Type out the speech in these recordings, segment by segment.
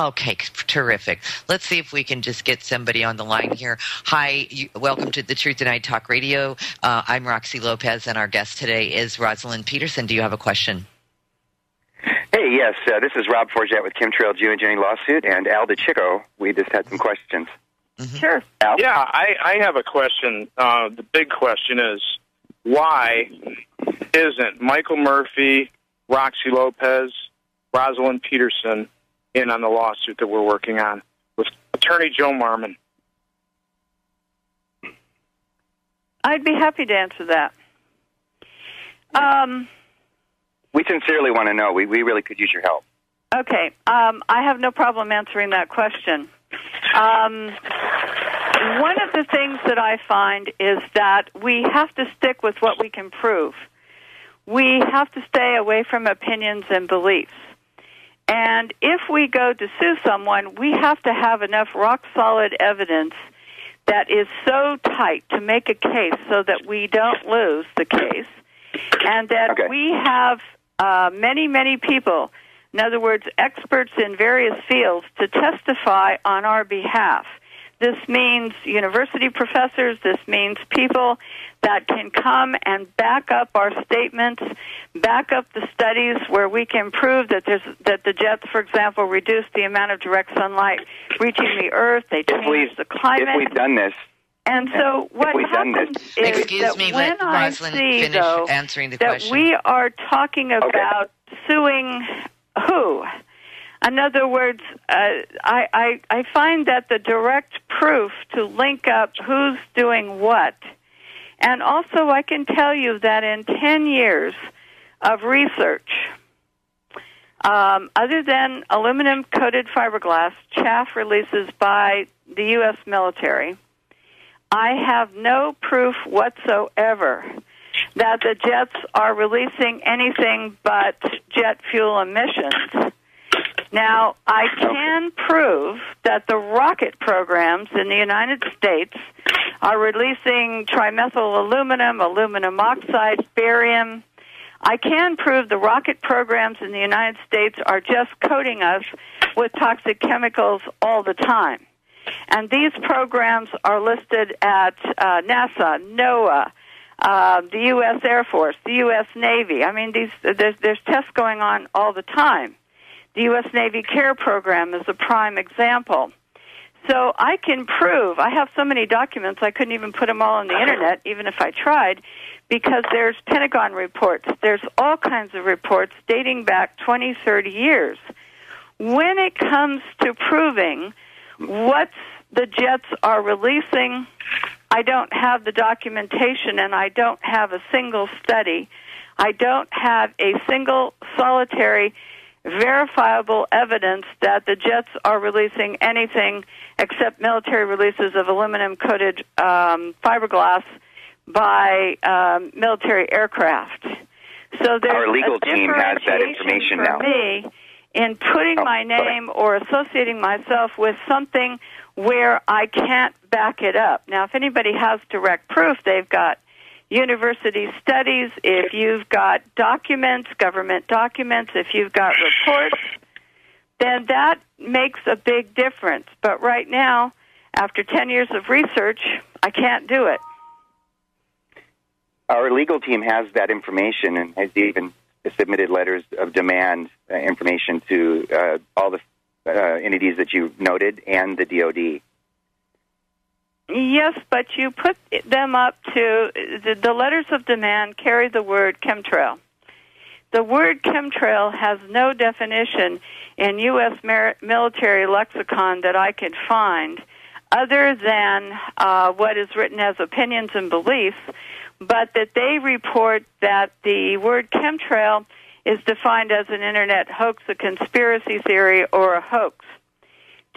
Okay, terrific. Let's see if we can just get somebody on the line here. Hi, you, welcome to the Truth Denied Talk Radio. Uh, I'm Roxy Lopez, and our guest today is Rosalind Peterson. Do you have a question? Hey, yes, uh, this is Rob Forget with Chemtrail Geoengineering Lawsuit, and Al DeChico. We just had some questions. Mm-hmm. Sure. Al? Yeah, I, I have a question. Uh, the big question is why isn't Michael Murphy, Roxy Lopez, Rosalind Peterson in on the lawsuit that we're working on with Attorney Joe Marmon? I'd be happy to answer that. Um, we sincerely want to know. We, we really could use your help. Okay. Um, I have no problem answering that question. Um, one of the things that I find is that we have to stick with what we can prove. We have to stay away from opinions and beliefs. And if we go to sue someone, we have to have enough rock solid evidence that is so tight to make a case so that we don't lose the case and that Okay. we have uh, many, many people, in other words, experts in various fields, to testify on our behalf. This means university professors, this means people that can come and back up our statements, back up the studies where we can prove that there's that the jets, for example, reduce the amount of direct sunlight reaching the earth, they If change we've, the climate. if we've done this, And so what we've done happens is Excuse that me, when I see though answering the that question. we are talking about suing who, in other words, uh, I, I I find that the direct proof to link up who's doing what, and also I can tell you that in ten years of research. Um, other than aluminum coated fiberglass chaff releases by the U.S. military, I have no proof whatsoever that the jets are releasing anything but jet fuel emissions. Now, I can prove that the rocket programs in the United States are releasing trimethylaluminum, aluminum oxide, barium. I can prove the rocket programs in the United States are just coating us with toxic chemicals all the time. And these programs are listed at uh, NASA, NOAA, uh, the U.S. Air Force, the U.S. Navy. I mean, these there's, there's tests going on all the time. The U.S. Navy CARE program is a prime example. So I can prove. I have so many documents I couldn't even put them all on the internet, even if I tried, because there's Pentagon reports. There's all kinds of reports dating back 20, 30 years. When it comes to proving what the jets are releasing, I don't have the documentation and I don't have a single study. I don't have a single solitary verifiable evidence that the jets are releasing anything except military releases of aluminum coated um, fiberglass by um, military aircraft. So there's Our legal a team has that information for now. me in putting Oh, my sorry. name or associating myself with something where I can't back it up. Now, if anybody has direct proof, they've got university studies, if you've got documents, government documents, if you've got reports, then that makes a big difference. But right now, after 10 years of research, I can't do it. Our legal team has that information and has even submitted letters of demand uh, information to uh, all the uh, entities that you noted and the DoD. Yes, but you put them up to the, the letters of demand carry the word chemtrail. The word chemtrail has no definition in U.S. Mer- military lexicon that I could find other than uh, what is written as opinions and beliefs, but that they report that the word chemtrail is defined as an internet hoax, a conspiracy theory, or a hoax.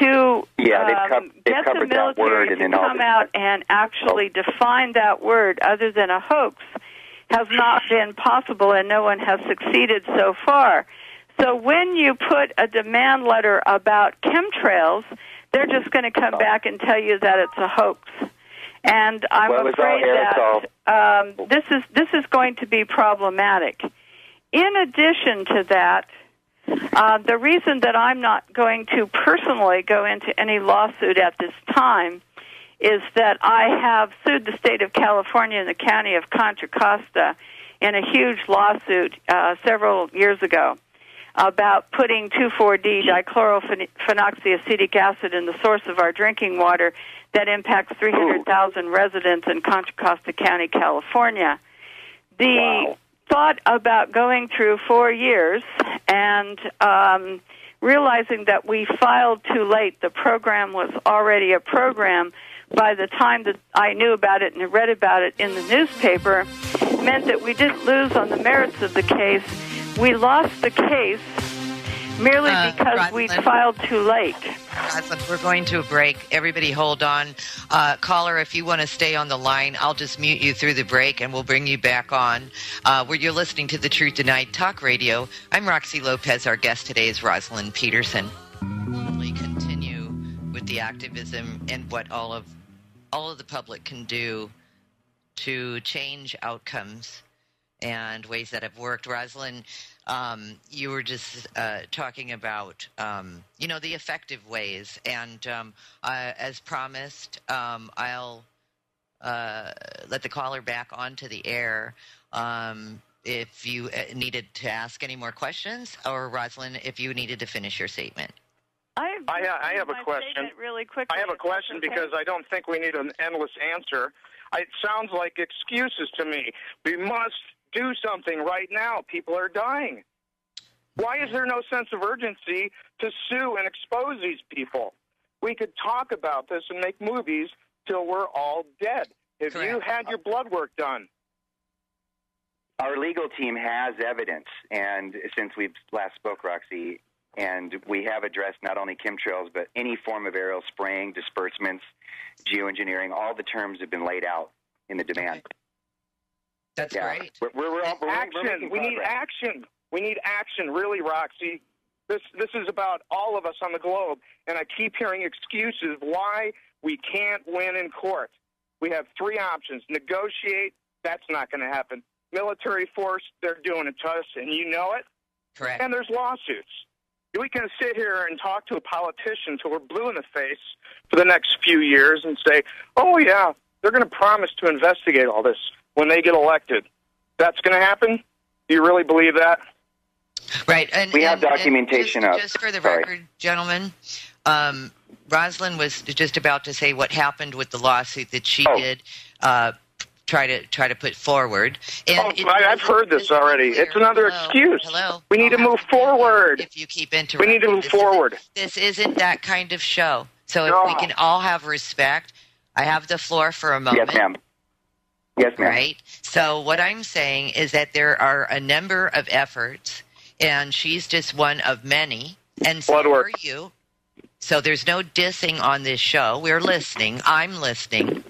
To Yeah, they've um, they've get the military word to come out and actually define that word other than a hoax has not been possible and no one has succeeded so far. So when you put a demand letter about chemtrails, they're just going to come back and tell you that it's a hoax. And I'm Well, afraid that um, this is this is going to be problematic. In addition to that, Uh, the reason that I'm not going to personally go into any lawsuit at this time is that I have sued the state of California and the county of Contra Costa in a huge lawsuit uh, several years ago about putting 2,4-D dichlorophenoxyacetic acid in the source of our drinking water that impacts 300,000 residents in Contra Costa County, California. The Wow. Thought about going through four years and um, realizing that we filed too late. The program was already a program by the time that I knew about it and read about it in the newspaper meant that we didn't lose on the merits of the case. We lost the case merely Uh, because we filed too late. Rosalind, we're going to a break. Everybody hold on. Uh, caller, if you want to stay on the line, I'll just mute you through the break and we'll bring you back on. Uh, where you're listening to the Truth Denied Talk Radio. I'm Roxy Lopez. Our guest today is Rosalind Peterson. We continue with the activism and what all of all of the public can do to change outcomes and ways that have worked. Rosalind, um, you were just uh, talking about, um, you know, the effective ways. And um, uh, as promised, um, I'll uh, let the caller back onto the air. Um, if you uh, needed to ask any more questions, or Rosalind, if you needed to finish your statement. I, I, I have a question. Really quickly, I have a question okay. because I don't think we need an endless answer. It sounds like excuses to me. We must do something right now. People are dying. Why is there no sense of urgency to sue and expose these people? We could talk about this and make movies till we're all dead. If you had your blood work done, Our legal team has evidence, and since we last spoke, Roxy, and we have addressed not only chemtrails, but any form of aerial spraying, disbursements, geoengineering, all the terms have been laid out in the demand. That's yeah. great. We're, we're, we're, we're, we're action. We need action. We need action, really, Roxy. This this is about all of us on the globe, and I keep hearing excuses why we can't win in court. We have three options: negotiate. That's not going to happen. Military force. They're doing it to us, and you know it. Correct. And there's lawsuits. We can sit here and talk to a politician till we're blue in the face for the next few years and say, "Oh yeah, they're going to promise to investigate all this when they get elected." That's going to happen. Do you really believe that? Right. And, We have and- and documentation just, of- Just for the sorry. record, gentlemen, um, Rosalind was just about to say what happened with the lawsuit that she Oh. did uh, try to try to put forward. And Oh, it I- I've heard this already. clear- It's another hello, excuse. Hello. We need I'll to move forward. If you keep interrupting, We need to move This isn't- forward. This isn't that kind of show. So if No. we can all have respect, I have the floor for a moment. Yes, ma'am. Yes, ma'am. Right. So what I'm saying is that there are a number of efforts, and she's just one of many, and so Blood are work. you. So there's no dissing on this show. We're listening. I'm listening.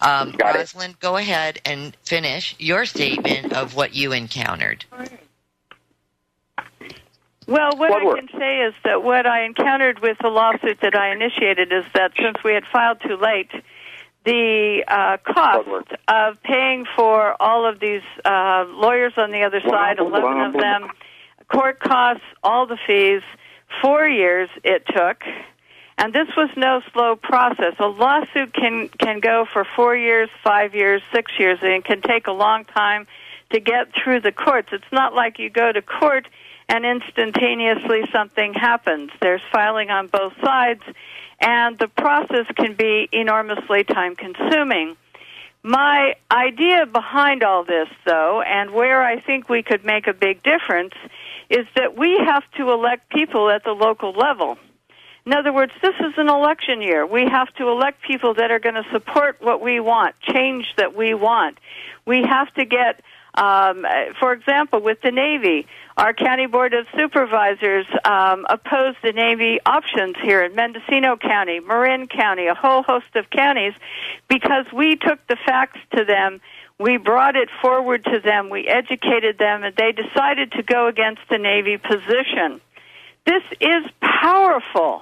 Um, Got it. Rosalind, go ahead and finish your statement of what you encountered. Well, what Blood I work. can say is that what I encountered with the lawsuit that I initiated is that since we had filed too late, the uh, cost of paying for all of these uh, lawyers on the other side, Blah, blah, 11 of them, court costs, all the fees, four years it took. And this was no slow process. A lawsuit can, can go for four years, five years, six years, and it can take a long time to get through the courts. It's not like you go to court and instantaneously something happens. There's filing on both sides, and the process can be enormously time consuming. My idea behind all this, though, and where I think we could make a big difference, is that we have to elect people at the local level. In other words, this is an election year. We have to elect people that are going to support what we want, change that we want. We have to get, um, for example, with the Navy, our County Board of Supervisors um, opposed the Navy options here in Mendocino County, Marin County, a whole host of counties, because we took the facts to them. We brought it forward to them. We educated them, and they decided to go against the Navy position. This is powerful.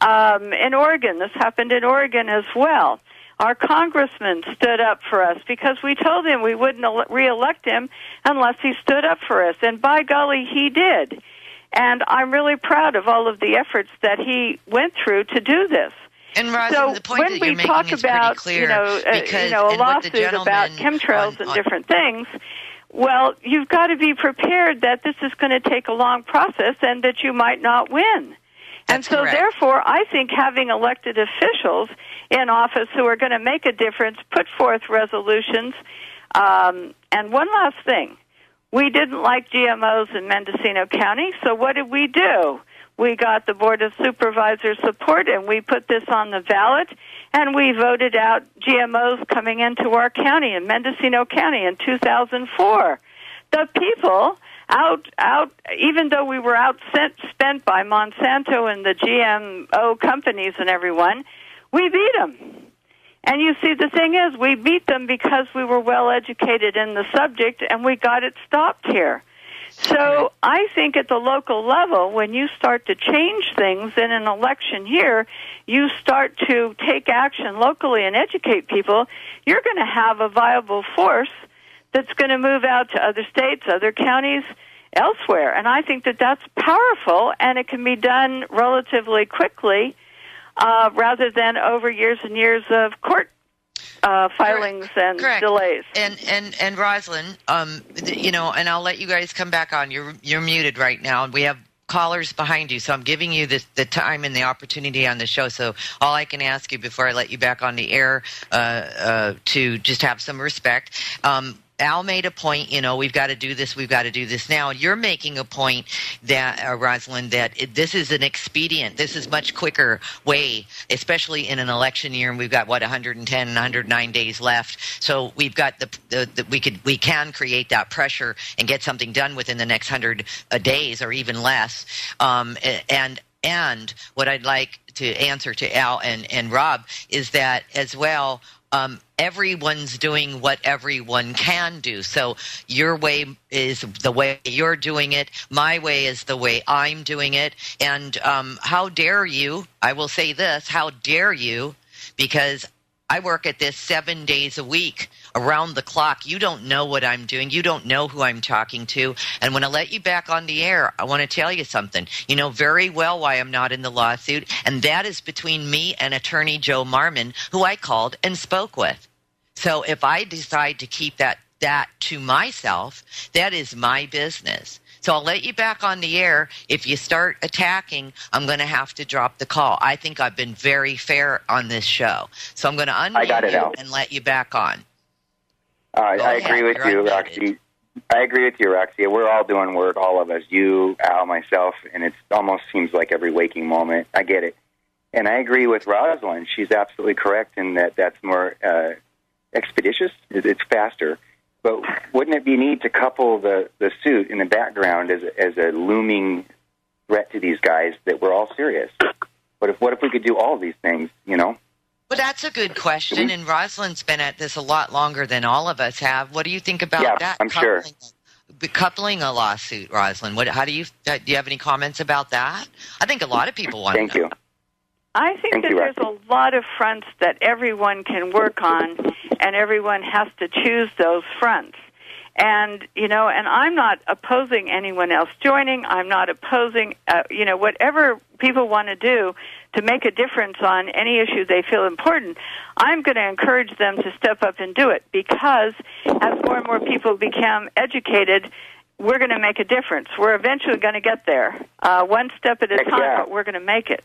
Um, in Oregon, this happened in Oregon as well. Our congressman stood up for us because we told him we wouldn't ele- reelect him unless he stood up for us, and by golly, he did. And I'm really proud of all of the efforts that he went through to do this. And Rosin, so the point when that we talk about clear you know uh, because you know a and what the lawsuit about chemtrails on- and different things, well, you've got to be prepared that this is going to take a long process and that you might not win. And so, correct. therefore, I think having elected officials in office who are going to make a difference, put forth resolutions. Um, and one last thing we didn't like GMOs in Mendocino County, so what did we do? We got the Board of Supervisors support and we put this on the ballot and we voted out GMOs coming into our county in Mendocino County in 2004. The people out out even though we were out sent, spent by Monsanto and the GMO companies and everyone, we beat them. And you see, the thing is, we beat them because we were well educated in the subject and we got it stopped here. So I think at the local level, when you start to change things in an election here, you start to take action locally and educate people, you're going to have a viable force that's going to move out to other states, other counties, elsewhere. And I think that that's powerful and it can be done relatively quickly uh, rather than over years and years of court uh, filings and Correct. delays. And and and Rosalind, um, you know, and I'll let you guys come back on. You're you're muted right now, and we have callers behind you, so I'm giving you the the time and the opportunity on the show. So all I can ask you before I let you back on the air uh, uh, to just have some respect. Um, Al made a point, you know, we've got to do this, we've got to do this now. And you're making a point that, uh, Rosalind, that it, this is an expedient. This is much quicker way, especially in an election year. And we've got what 110, 109 days left. So we've got the, the, the we could we can create that pressure and get something done within the next hundred uh, days or even less. Um, and and what I'd like to answer to Al and, and Rob is that as well, um, everyone's doing what everyone can do. So your way is the way you're doing it. My way is the way I'm doing it. And um, how dare you? I will say this: How dare you? Because I work at this seven days a week around the clock. You don't know what I'm doing. You don't know who I'm talking to. And when I let you back on the air, I want to tell you something. You know very well why I'm not in the lawsuit, and that is between me and attorney Joe Marmon, who I called and spoke with. So if I decide to keep that that to myself, that is my business. So I'll let you back on the air. If you start attacking, I'm going to have to drop the call. I think I've been very fair on this show. So I'm going to unmute you out. and let you back on. Uh, I Go I ahead. agree with You're you, unmuted. Roxy. I agree with you, Roxy. We're all doing work, all of us. You, Al, myself, and it almost seems like every waking moment. I get it, and I agree with Rosalind. She's absolutely correct in that that's more uh, expeditious. It's faster. But wouldn't it be neat to couple the the suit in the background as a, as a looming threat to these guys that we're all serious? But if what if we could do all of these things? You know. Well, that's a good question. And Rosalind's been at this a lot longer than all of us have. What do you think about Yeah, that? I'm sure. Coupling, coupling a lawsuit, Rosalind. What, how do you uh, do? You have any comments about that? I think a lot of people want. Thank to know. you. I think Thank that you, there's Roxy. a lot of fronts that everyone can work on, and everyone has to choose those fronts. And you know, and I'm not opposing anyone else joining. I'm not opposing, uh, you know, whatever people want to do to make a difference on any issue they feel important. I'm going to encourage them to step up and do it because as more and more people become educated, we're going to make a difference. We're eventually going to get there, uh, one step at a Heck time, yeah. but we're going to make it.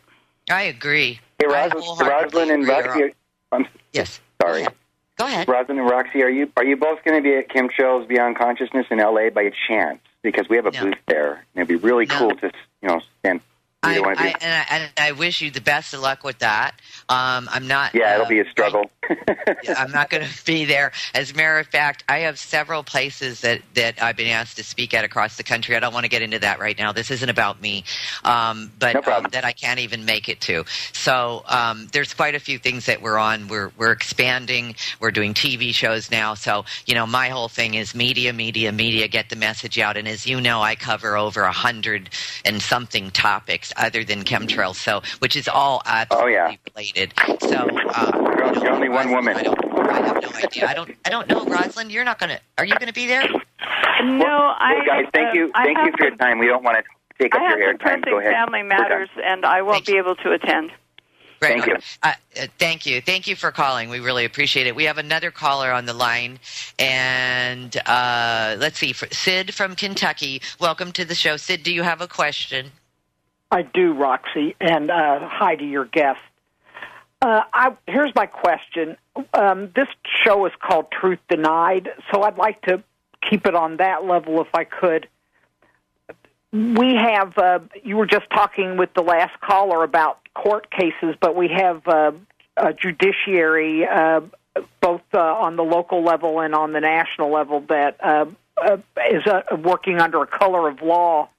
I agree. Hey, I Ros- Rosalind and agree. Yes. sorry. Go ahead. Rosalind and Roxy, are you are you both going to be at Kim Chell's Beyond Consciousness in L.A. by chance? Because we have a No. booth there. And it'd be really No. cool to you know stand I, either one of you. I, and, I, and I wish you the best of luck with that. Um, I'm not. yeah, it'll uh, be a struggle. I'm not going to be there. As a matter of fact, I have several places that, that I've been asked to speak at across the country. I don't want to get into that right now. This isn't about me, um, but No um, that I can't even make it to. So um, there's quite a few things that we're on. We're we're expanding. We're doing TV shows now. So you know, my whole thing is media, media, media. Get the message out. And as you know, I cover over a hundred and something topics other than chemtrails. So which is all absolutely Oh, yeah. related. So um, You're- you know, you're only one woman. I don't, I have no idea. I don't. I don't know, Rosalind. You're not gonna. Are you gonna be there? No, I. Hey, guys, thank uh, you, I thank you have for your time. We don't want to take up I your some airtime. Go ahead. family matters, and I won't Thank be able to attend. Right Thank you. Uh, uh, thank you. Thank you for calling. We really appreciate it. We have another caller on the line, and uh, let's see, for Sid from Kentucky. Welcome to the show, Sid. Do you have a question? I do, Roxy, and uh, hi to your guest. Uh, I, here's my question. Um, this show is called Truth Denied, so I'd like to keep it on that level if I could. We have, uh, you were just talking with the last caller about court cases, but we have uh, a judiciary, uh, both uh, on the local level and on the national level, that uh, uh, is uh, working under a color of law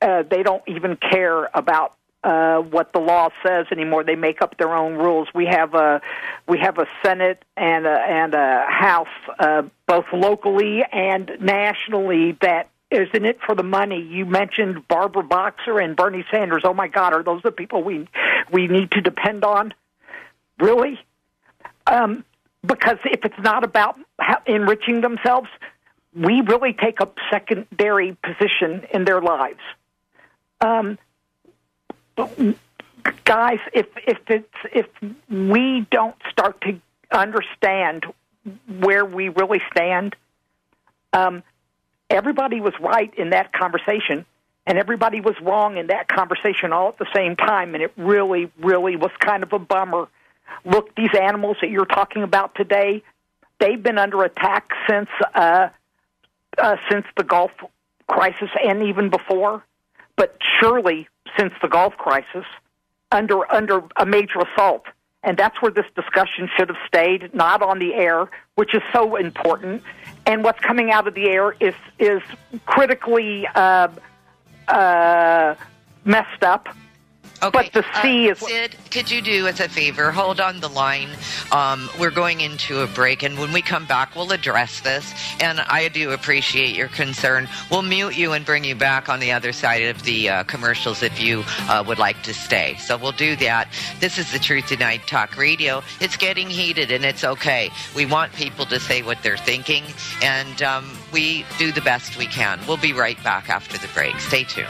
uh, they don't even care about uh, what the law says anymore. They make up their own rules. We have a we have a Senate and a, and a House, uh, both locally and nationally, that is in it for the money. You mentioned Barbara Boxer and Bernie Sanders. Oh my God, are those the people we we need to depend on? Really? Um, because if it's not about enriching themselves, we really take a secondary position in their lives um, guys, if if if we don't start to understand where we really stand, um, everybody was right in that conversation, and everybody was wrong in that conversation all at the same time, and it really, really was kind of a bummer. Look, these animals that you're talking about today, they've been under attack since uh, uh, since the Gulf crisis and even before but surely since the Gulf crisis, under under a major assault. And that's where this discussion should have stayed, not on the air, which is so important. And what's coming out of the air is is critically uh, uh, messed up. Okay. But the sea uh, is- Sid, could you do us a favor? Hold on the line. Um, we're going into a break, and when we come back, we'll address this. And I do appreciate your concern. We'll mute you and bring you back on the other side of the uh, commercials if you uh, would like to stay. So we'll do that. This is the Truth Denied Talk Radio. It's getting heated, and it's okay. We want people to say what they're thinking, and um, we do the best we can. We'll be right back after the break. Stay tuned.